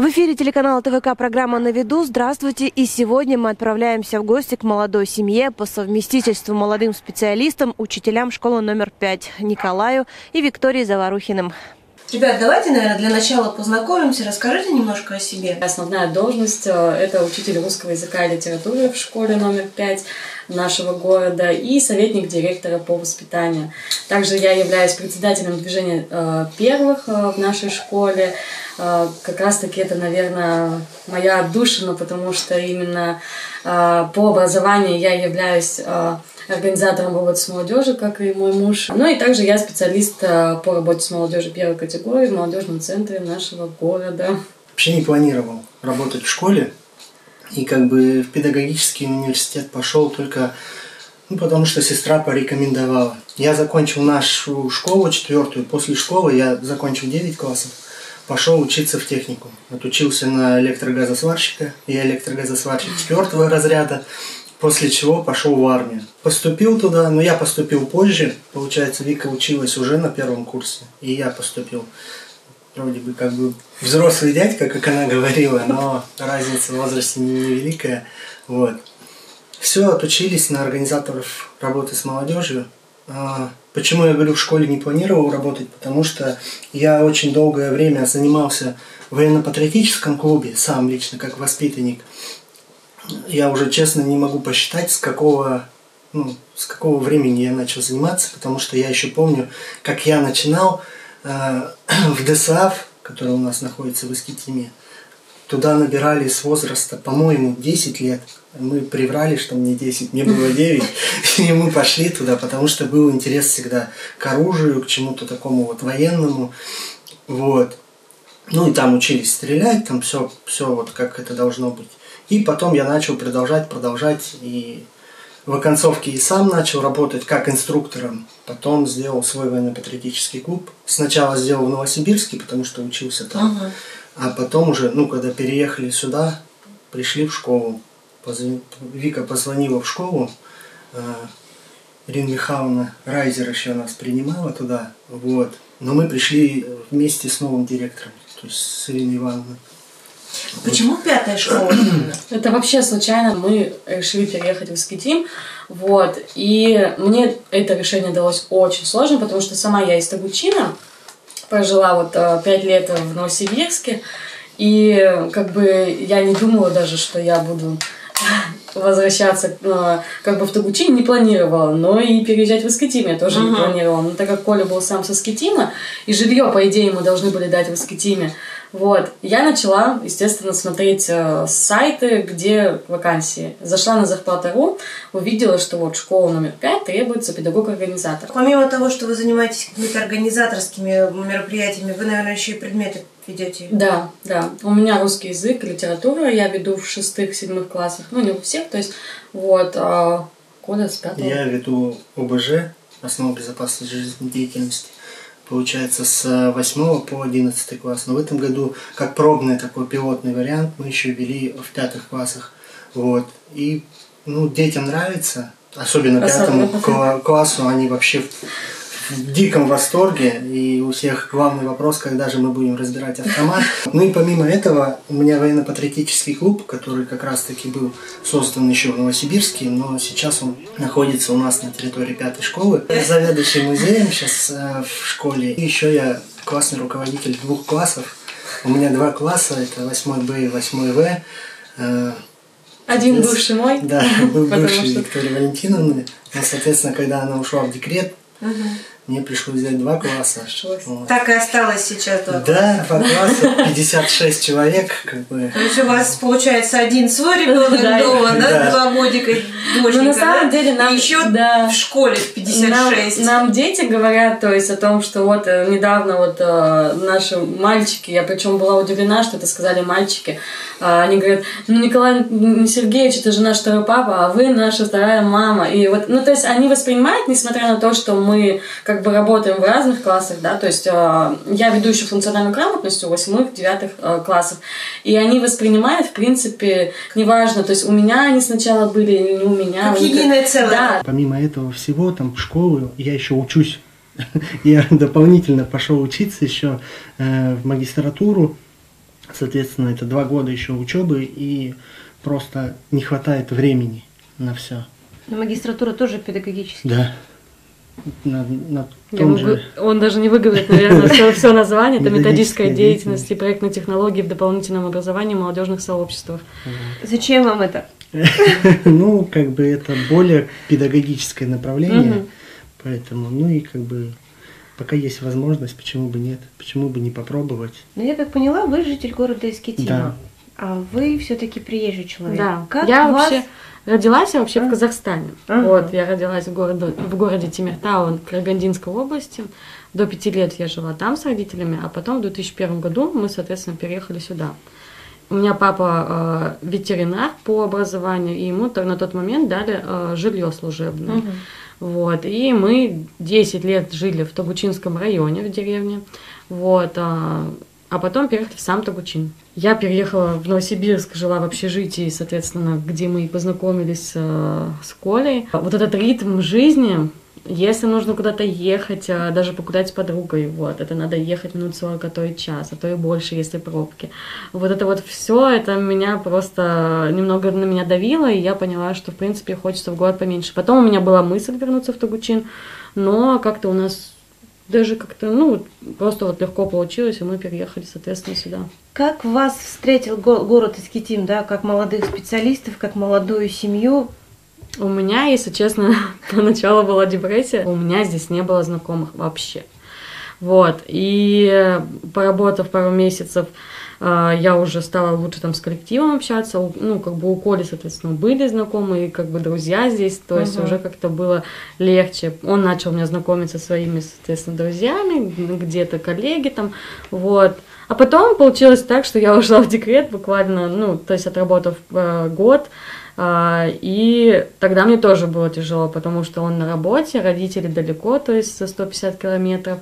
В эфире телеканала ТВК программа «На виду». Здравствуйте. И сегодня мы отправляемся в гости к молодой семье по совместительству молодым специалистам, учителям школы номер 5 Николаю и Виктории Заварухиным. Ребят, давайте, наверное, для начала познакомимся. Расскажите немножко о себе. Основная должность э, – это учитель русского языка и литературы в школе номер 5 нашего города и советник директора по воспитанию. Также я являюсь председателем движения э, первых э, в нашей школе. Как раз-таки это, наверное, моя отдушина, потому что именно по образованию я являюсь организатором работы с молодежью, как и мой муж. Ну и также я специалист э, по работе с молодежью первой категории в молодежном центре нашего города. Вообще не планировал работать в школе. И как бы в педагогический университет пошел только ну, потому что сестра порекомендовала. Я закончил нашу школу четвертую. После школы я закончил 9 классов. Пошел учиться в технику. Отучился на электрогазосварщика. Я электрогазосварщик четвертого разряда после чего пошел в армию. Поступил туда, но я поступил позже. Получается, Вика училась уже на первом курсе, и я поступил. Вроде бы как бы взрослый дядька, как она говорила, но разница в возрасте невеликая. Вот. Все, отучились на организаторов работы с молодежью. А, почему я говорю, в школе не планировал работать? Потому что я очень долгое время занимался в военно-патриотическом клубе, сам лично, как воспитанник я уже честно не могу посчитать, с какого, ну, с какого времени я начал заниматься, потому что я еще помню, как я начинал э, в ДСАФ, который у нас находится в Искитиме. Туда набирали с возраста, по-моему, 10 лет. Мы приврали, что мне 10, мне было 9. И мы пошли туда, потому что был интерес всегда к оружию, к чему-то такому вот военному. Вот. Ну и там учились стрелять, там все, все вот как это должно быть. И потом я начал продолжать, продолжать. И в оконцовке и сам начал работать как инструктором. Потом сделал свой военно-патриотический клуб. Сначала сделал в Новосибирске, потому что учился там. Ага. А потом уже, ну, когда переехали сюда, пришли в школу. Позв... Вика позвонила в школу. Э, Ирина Михайловна Райзер еще нас принимала туда. Вот. Но мы пришли вместе с новым директором, то есть с Ириной Ивановной. Почему пятая школа Это вообще случайно. Мы решили переехать в Искитим. Вот. И мне это решение далось очень сложно, потому что сама я из Тагучина. Прожила вот э, пять лет в Новосибирске. И как бы я не думала даже, что я буду возвращаться э, как бы в Тагучин не планировала, но и переезжать в Искитим я тоже uh-huh. не планировала. Но так как Коля был сам со Искитима, и жилье, по идее, ему должны были дать в Искитиме, вот, я начала, естественно, смотреть э, сайты, где вакансии. Зашла на зарплата.ру, увидела, что вот школа номер пять требуется педагог-организатор. Помимо того, что вы занимаетесь какими-то организаторскими мероприятиями, вы, наверное, еще и предметы ведете? Да, да. У меня русский язык, литература, я веду в шестых, седьмых классах, ну, не у всех, то есть, вот, а Коля с пятого. Я веду ОБЖ, основу безопасности жизнедеятельности получается, с 8 по 11 класс. Но в этом году, как пробный такой пилотный вариант, мы еще ввели в пятых классах. Вот. И ну, детям нравится, особенно пятому классу, они вообще в диком восторге, и у всех главный вопрос, когда же мы будем разбирать автомат. Ну и помимо этого, у меня военно-патриотический клуб, который как раз-таки был создан еще в Новосибирске, но сейчас он находится у нас на территории пятой школы. Я заведующий музеем сейчас э, в школе. И еще я классный руководитель двух классов. У меня два класса, это 8 Б и 8 В. Э, Один бывший мой. Да, был бывший что... Виктория Валентиновна. Но, соответственно, когда она ушла в декрет, угу мне пришлось взять два класса. Вот. Так и осталось сейчас два Да, два класса, 56 человек. Как бы. То есть у вас получается один свой ребенок дома, да, два годика доченька, на самом деле нам... Еще в школе 56. Нам дети говорят, то есть о том, что вот э, недавно вот э, наши мальчики, я причем была удивлена, что это сказали мальчики, а, они говорят, ну Николай Сергеевич, это же наш второй папа, а вы наша вторая мама. И вот, ну то есть они воспринимают, несмотря на то, что мы как как бы работаем в разных классах, да, то есть э, я веду еще функциональную грамотность у восьмых, девятых э, классов, и они воспринимают, в принципе, неважно, то есть у меня они сначала были, не у меня. Как единое целое. Да. Помимо этого всего, там, в школу я еще учусь, я дополнительно пошел учиться еще э, в магистратуру Соответственно, это два года еще учебы и просто не хватает времени на все. Но магистратура тоже педагогическая. Да. На, на том же. Он даже не выговорит, наверное, все, все название. Это Методическая деятельность и проектные технологии в дополнительном образовании молодежных сообществах. Зачем вам это? Ну, как бы это более педагогическое направление, поэтому, ну и как бы пока есть возможность, почему бы нет, почему бы не попробовать. Ну, я как поняла, вы житель города Искитима. Да. А вы все-таки приезжий человек. Да, Как я вас... вообще родилась я вообще А. в Казахстане. Ага. Вот, я родилась в, городе в городе Тимиртау, Карагандинской области. До пяти лет я жила там с родителями, а потом в 2001 году мы, соответственно, переехали сюда. У меня папа э, ветеринар по образованию, и ему на тот момент дали э, жилье служебное. Мгм. Вот, и мы 10 лет жили в Тогучинском районе, в деревне, вот, а, а потом переехали в сам Тогучин. Я переехала в Новосибирск, жила в общежитии, соответственно, где мы и познакомились э, с Колей. Вот этот ритм жизни, если нужно куда-то ехать, а, даже погулять с подругой, вот, это надо ехать минут 40, а то и час, а то и больше, если пробки. Вот это вот все, это меня просто немного на меня давило, и я поняла, что, в принципе, хочется в город поменьше. Потом у меня была мысль вернуться в Тогучин, но как-то у нас даже как-то, ну, просто вот легко получилось, и мы переехали, соответственно, сюда. Как вас встретил го- город Искитим, да, как молодых специалистов, как молодую семью? У меня, если честно, поначалу была депрессия. У меня здесь не было знакомых вообще. Вот. И поработав пару месяцев, э, я уже стала лучше там с коллективом общаться. Ну, как бы у Коли, соответственно, были знакомые, как бы друзья здесь. То есть Мгм. уже как-то было легче. Он начал меня знакомиться со своими, соответственно, друзьями, где-то коллеги там. Вот. А потом получилось так, что я ушла в декрет буквально, ну, то есть отработав э, год, а, и тогда мне тоже было тяжело, потому что он на работе, родители далеко, то есть за 150 километров,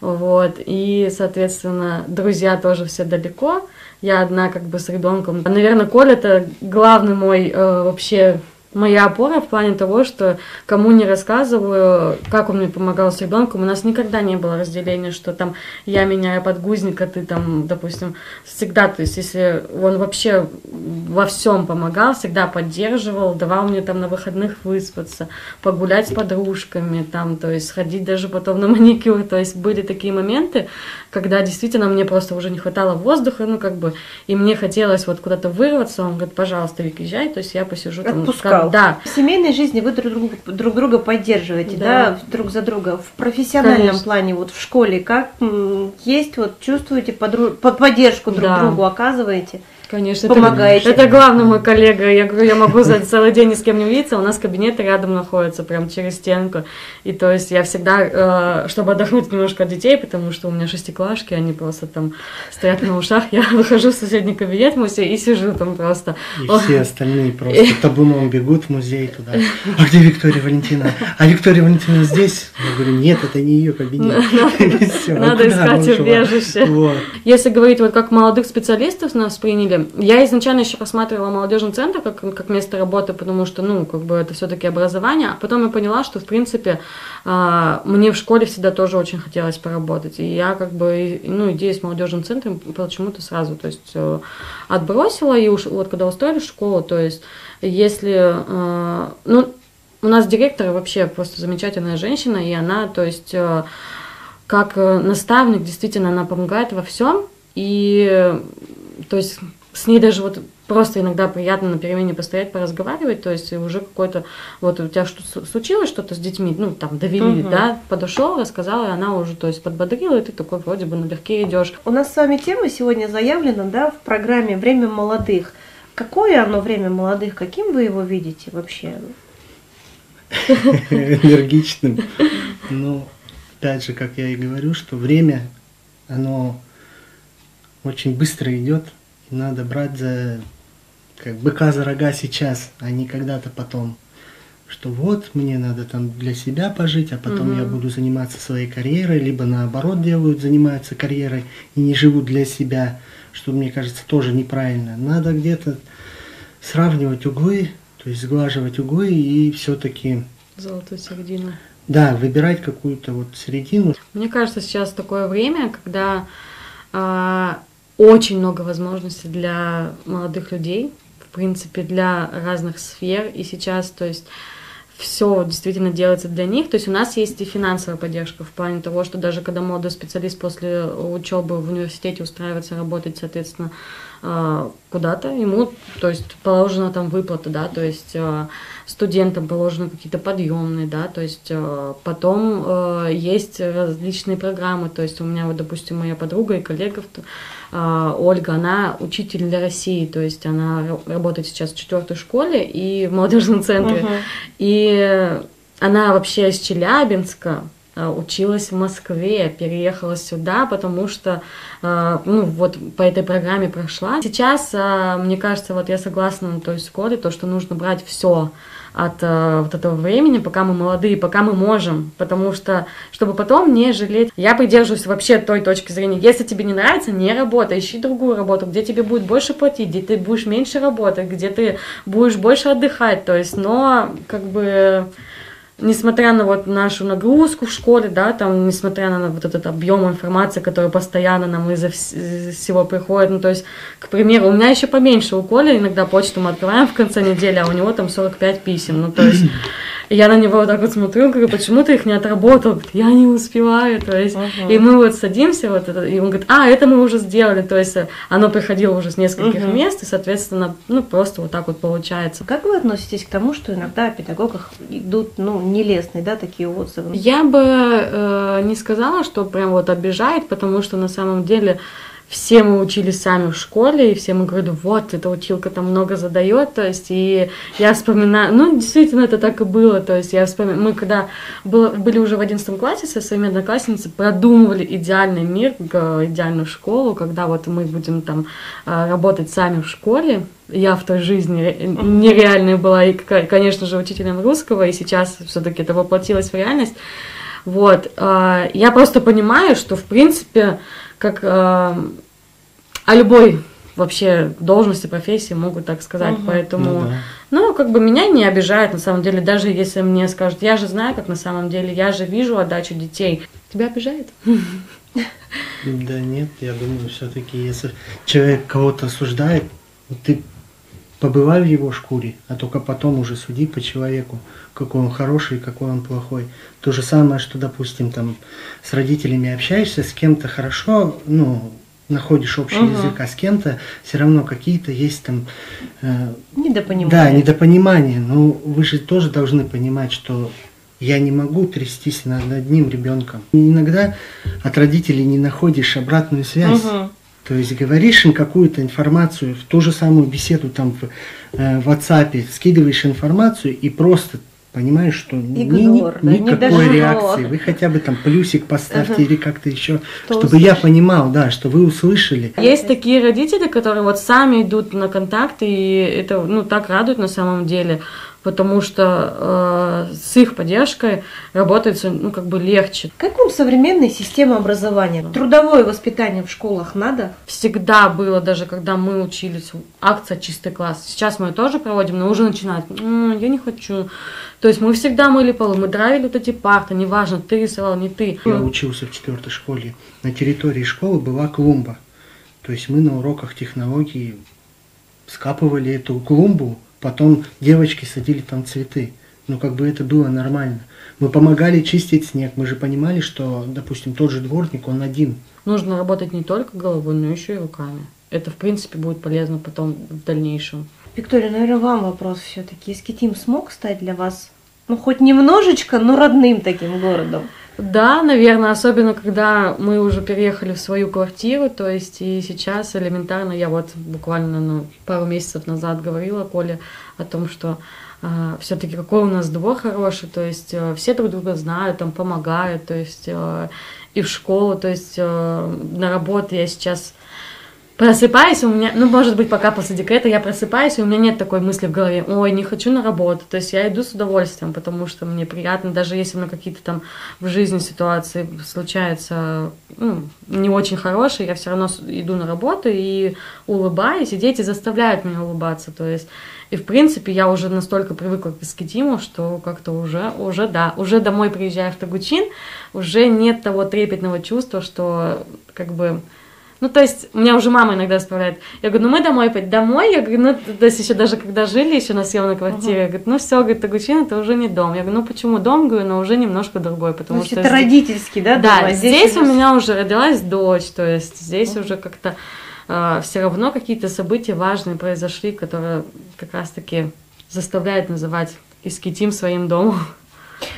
вот, и, соответственно, друзья тоже все далеко, я одна как бы с ребенком. Наверное, Коля это главный мой э, вообще моя опора в плане того, что кому не рассказываю, как он мне помогал с ребенком, у нас никогда не было разделения, что там я меняю подгузник, а ты там, допустим, всегда, то есть если он вообще во всем помогал, всегда поддерживал, давал мне там на выходных выспаться, погулять с подружками, там, то есть сходить даже потом на маникюр, то есть были такие моменты, когда действительно мне просто уже не хватало воздуха, ну как бы, и мне хотелось вот куда-то вырваться, он говорит, пожалуйста, Вик, езжай, то есть я посижу там. Отпускал. как- да, В семейной жизни вы друг, друга- друг друга поддерживаете, да. Да. друг за друга. В профессиональном Конечно. плане, вот в школе, как есть, вот чувствуете подру- под- поддержку друг Да. другу оказываете? Конечно, Помогаете. Это, это главный мой коллега. Я говорю, я могу за целый день ни с кем не увидеться. У нас кабинеты рядом находятся, прям через стенку. И то есть я всегда, э, чтобы отдохнуть немножко от детей, потому что у меня шестиклашки, они просто там стоят на ушах. Я выхожу в соседний кабинет в музей и сижу там просто. И все остальные просто табуном бегут в музей туда. А где Виктория Валентина? А Виктория Валентина здесь? Я говорю, нет, это не ее кабинет. Надо искать убежище. Если говорить вот как молодых специалистов нас приняли, я изначально еще рассматривала молодежный центр как, как место работы, потому что, ну, как бы это все-таки образование, а потом я поняла, что, в принципе, а, мне в школе всегда тоже очень хотелось поработать, и я как бы, ну, идею с молодежным центром почему-то сразу, то есть э, отбросила, и уж вот когда устроили школу, то есть если, э, ну, у нас директор вообще просто замечательная женщина, и она, то есть, э, как наставник, действительно, она помогает во всем. И, то есть, с ней даже вот просто иногда приятно на перемене постоять, поразговаривать, то есть уже какой-то, вот у тебя что случилось что-то с детьми, ну, там, довели, Мгм. да, подошел, рассказал, и она уже, то есть, подбодрила, и ты такой вроде бы налегке идешь. У нас с вами тема сегодня заявлена, да, в программе «Время молодых». Какое оно время молодых? Каким вы его видите вообще? энергичным. Ну, опять же, как я и говорю, что время, оно очень быстро идет, и надо брать за как быка за рога сейчас, а не когда-то потом. Что вот, мне надо там для себя пожить, а потом я Мгм. буду заниматься своей карьерой, либо наоборот делают, занимаются карьерой и не живут для себя, что мне кажется тоже неправильно. Надо где-то сравнивать углы, то есть сглаживать углы и все-таки Золотую середину. да, выбирать какую-то вот середину. Мне кажется, сейчас такое время, когда а, очень много возможностей для молодых людей, в принципе, для разных сфер. И сейчас, то есть, все действительно делается для них. То есть у нас есть и финансовая поддержка в плане того, что даже когда молодой специалист после учебы в университете устраивается работать, соответственно, куда-то, ему, то есть положена там выплата, да, то есть а, студентам положены какие-то подъемные, да, то есть а, потом есть различные программы, то есть у меня вот, допустим, моя подруга и коллега Ольга, она учитель для России, то есть она работает сейчас в четвертой школе и в молодежном центре, uh-huh. и она вообще из Челябинска, училась в Москве, переехала сюда, потому что, э, ну, вот по этой программе прошла. Сейчас, э, мне кажется, вот я согласна на той школе, то, что нужно брать все от вот этого времени, пока мы молодые, пока мы можем, потому что, чтобы потом не жалеть. Я придерживаюсь вообще той точки зрения, если тебе не нравится, не работай, ищи другую работу, где тебе будет больше платить, где ты будешь меньше работать, где ты будешь больше отдыхать, то есть, но, как бы, несмотря на вот нашу нагрузку в школе, да, там, несмотря на вот этот объем информации, который постоянно нам из-за всего приходит, ну, то есть, к примеру, у меня еще поменьше у Коли, иногда почту мы открываем в конце недели, а у него там 45 писем, ну, то есть, и я на него вот так вот смотрю, говорю, почему ты их не отработал? Говорит, я не успеваю, то есть, uh-huh. и мы вот садимся, вот это, и он говорит, а, это мы уже сделали, то есть, оно приходило уже с нескольких uh-huh. мест, и, соответственно, ну, просто вот так вот получается. Как вы относитесь к тому, что иногда о педагогах идут, ну, нелестные, да, такие отзывы? Я бы э, не сказала, что прям вот обижает, потому что на самом деле все мы учились сами в школе, и все мы говорили, вот, эта училка там много задает, то есть, и я вспоминаю, ну, действительно, это так и было, то есть, я вспоминаю, мы когда было, были уже в одиннадцатом классе со своими одноклассницами, продумывали идеальный мир, идеальную школу, когда вот мы будем там а, работать сами в школе, я в той жизни нереальной была, и, конечно же, учителем русского, и сейчас все-таки это воплотилось в реальность, вот, а, я просто понимаю, что, в принципе, как э, о любой вообще должности, профессии могут так сказать. Угу. Поэтому, ну, да. ну, как бы меня не обижает на самом деле, даже если мне скажут, я же знаю, как на самом деле, я же вижу отдачу детей. Тебя обижает? Да нет, я думаю, все-таки, если человек кого-то осуждает, ты побывай в его шкуре, а только потом уже суди по человеку, какой он хороший, какой он плохой. То же самое, что, допустим, там с родителями общаешься, с кем-то хорошо, ну, находишь общий угу. язык, а с кем-то все равно какие-то есть там... Э, недопонимания. Да, недопонимания. Но вы же тоже должны понимать, что я не могу трястись над одним ребенком. Иногда от родителей не находишь обратную связь. Угу. То есть говоришь им какую-то информацию, в ту же самую беседу там в, э, в WhatsApp, скидываешь информацию и просто понимаешь, что Игнор, ни, ни, да, никакой реакции. Вы хотя бы там плюсик поставьте ага. или как-то еще, Что чтобы услышали? я понимал, да, что вы услышали. Есть такие родители, которые вот сами идут на контакт, и это ну так радует на самом деле потому что э, с их поддержкой работается ну, как бы легче. Как вам современная система образования? Трудовое воспитание в школах надо? Всегда было, даже когда мы учились, акция «Чистый класс». Сейчас мы ее тоже проводим, но уже начинают, м-м, я не хочу. То есть мы всегда мыли полы, мы дравили вот эти парты, неважно, ты рисовал, не ты. Я учился в четвертой школе. На территории школы была клумба. То есть мы на уроках технологии скапывали эту клумбу, Потом девочки садили там цветы. Ну, как бы это было нормально. Мы помогали чистить снег. Мы же понимали, что, допустим, тот же дворник, он один. Нужно работать не только головой, но еще и руками. Это, в принципе, будет полезно потом в дальнейшем. Виктория, наверное, вам вопрос все-таки. Искитим смог стать для вас, ну, хоть немножечко, но родным таким городом? Да, наверное, особенно когда мы уже переехали в свою квартиру, то есть и сейчас элементарно, я вот буквально ну, пару месяцев назад говорила Коле о том, что э, а, все-таки какой у нас двор хороший, то есть э, все друг друга знают, там помогают, то есть э, и в школу, то есть э, на работу я сейчас просыпаюсь, у меня, ну, может быть, пока после декрета я просыпаюсь, и у меня нет такой мысли в голове, ой, не хочу на работу. То есть я иду с удовольствием, потому что мне приятно, даже если у меня какие-то там в жизни ситуации случаются ну, не очень хорошие, я все равно иду на работу и улыбаюсь, и дети заставляют меня улыбаться. То есть, и в принципе я уже настолько привыкла к Искитиму, что как-то уже, уже, да, уже домой приезжая в Тагучин, уже нет того трепетного чувства, что как бы Ну, то есть, у меня уже мама иногда справляет. Я говорю, ну мы домой пойдем. Домой? Я говорю, ну, то есть, еще даже когда жили еще на съемной квартире, uh-huh. я говорю, ну все, говорит, Тагучин, это уже не дом. Я говорю, ну почему дом, говорю, но уже немножко другой, потому ну, что... это родительский, да? Да, дом, здесь, здесь у меня уже родилась дочь, то есть, здесь uh-huh. уже как-то э, все равно какие-то события важные произошли, которые как раз-таки заставляют называть Искитим своим домом.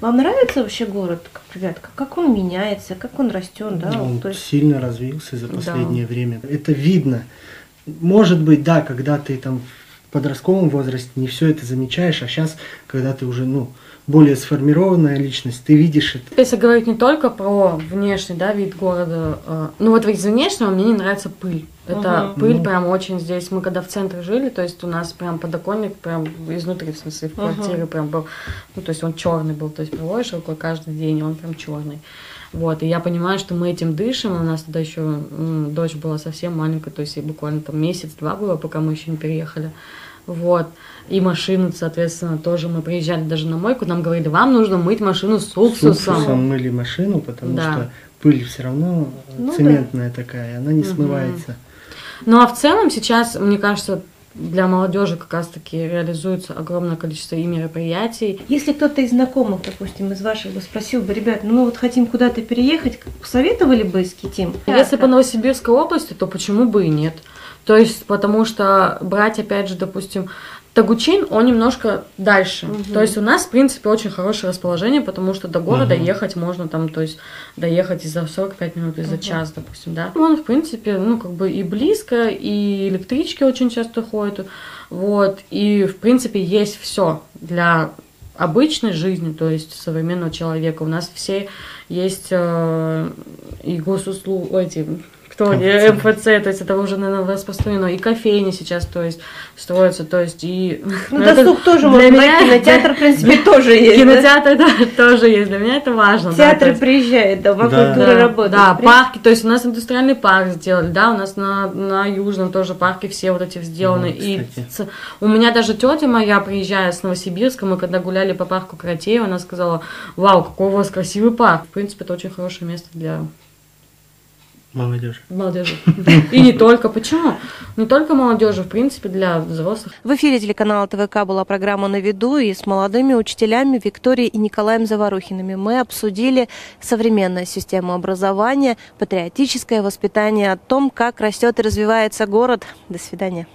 Вам нравится вообще город, ребят? Как он меняется, как он растет, да? Он То есть... сильно развился за последнее да. время. Это видно. Может быть, да, когда ты там в подростковом возрасте не все это замечаешь, а сейчас, когда ты уже, ну, более сформированная личность, ты видишь это. Если говорить не только про внешний да, вид города, э, ну вот из внешнего мне не нравится пыль. Это угу. пыль ну. прям очень здесь. Мы когда в центре жили, то есть у нас прям подоконник прям изнутри, в смысле, в квартире угу. прям был, ну то есть он черный был, то есть проводишь рукой каждый день, и он прям черный. Вот, и я понимаю, что мы этим дышим, у нас тогда еще м, дочь была совсем маленькая, то есть ей буквально там месяц-два было, пока мы еще не переехали. Вот. И машину, соответственно, тоже мы приезжали даже на мойку, нам говорили, вам нужно мыть машину с уксусом. С уксусом мыли машину, потому да. что пыль все равно ну, цементная да. такая, она не угу. смывается. Ну а в целом сейчас, мне кажется, для молодежи как раз-таки реализуется огромное количество и мероприятий. Если кто-то из знакомых, допустим, из ваших бы спросил бы, ребят, ну мы вот хотим куда-то переехать, посоветовали бы Скитим? Если по Новосибирской области, то почему бы и нет? То есть, потому что брать, опять же, допустим, Тагучин, он немножко дальше. Угу. То есть у нас, в принципе, очень хорошее расположение, потому что до города угу. ехать можно там, то есть доехать и за 45 минут, и за угу. час, допустим, да. Он, в принципе, ну, как бы и близко, и электрички очень часто ходят, вот, и, в принципе, есть все для обычной жизни, то есть современного человека. У нас все есть э, и госуслуги, эти кто не МФЦ, то есть это уже, наверное, распространено. И кофейни сейчас, то есть, строятся, то есть, и... Ну, ну досуг тоже можно меня... кинотеатр, в принципе, тоже есть. Кинотеатр, да, тоже есть, для меня это важно. Театры приезжают, дома культуры работают. Да, парки, то есть у нас индустриальный парк сделали, да, у нас на, на Южном тоже парки все вот эти сделаны. И у меня даже тетя моя, приезжая с Новосибирска, мы когда гуляли по парку Каратеева, она сказала, вау, какой у вас красивый парк. В принципе, это очень хорошее место для Молодежи. Молодежи. И не только. Почему? Не только молодежи, в принципе, для взрослых. В эфире телеканала ТВК была программа «На виду» и с молодыми учителями Викторией и Николаем Заварухиными мы обсудили современную систему образования, патриотическое воспитание, о том, как растет и развивается город. До свидания.